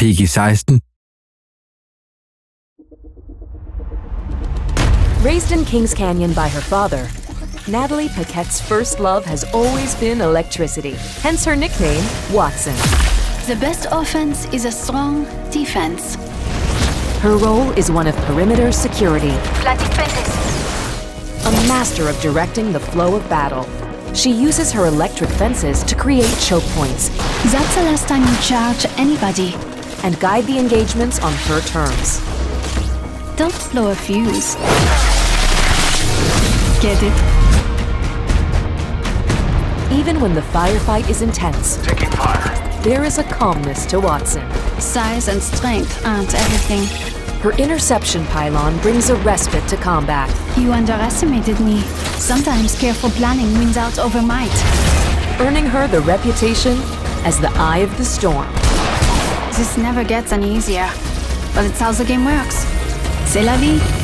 PG-16. Raised in Kings Canyon by her father, Natalie Paquette's first love has always been electricity, hence her nickname, Wattson. The best offense is a strong defense. Her role is one of perimeter security, Planting fences. a master of directing the flow of battle. She uses her electric fences to create choke points That's the last time you charge anybody. And guide the engagements on her terms. Don't blow a fuse. Get it? Even when the firefight is intense, Taking fire. there is a calmness to Wattson. Size and strength aren't everything. Her interception pylon brings a respite to combat. You underestimated me. Sometimes careful planning wins out over might. earning her the reputation as the Eye of the Storm. This never gets any easier. But it's how the game works. C'est la vie.